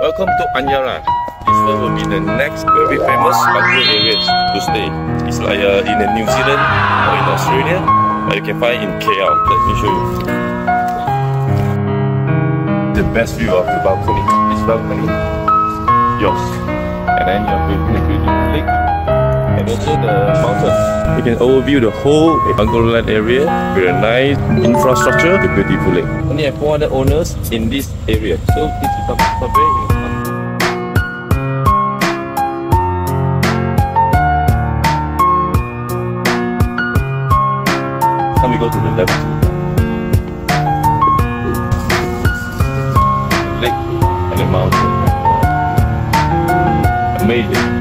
Welcome to Anyara. This one will be the next very famous bungalow areas to stay. It's like uh, in New Zealand or in Australia, but you can find in KL. Let me show you. The best view of the balcony. This balcony, yours. And then you're. And the mountain. You can overview the whole bungalow land area with a nice infrastructure, the beautiful lake. Only have 400 owners in this area. So it's become a very. Now we go to the two. Lake and the mountain. Amazing.